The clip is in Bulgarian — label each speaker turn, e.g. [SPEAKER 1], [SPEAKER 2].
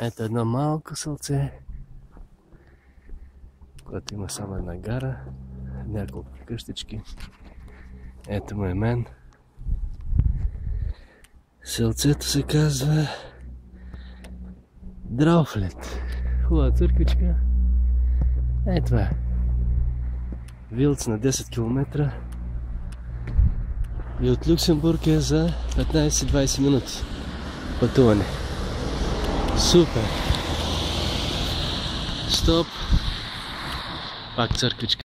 [SPEAKER 1] Ето едно малко селце, което има само една гара, няколко къщички. Ето му е мен. Селцето се казва Драуфлет. Хубава църквичка. Е това е. Вилц на 10 км. И от Люксембург е за 15-20 минути пътуване. Супер! Стоп! Пак църквичка.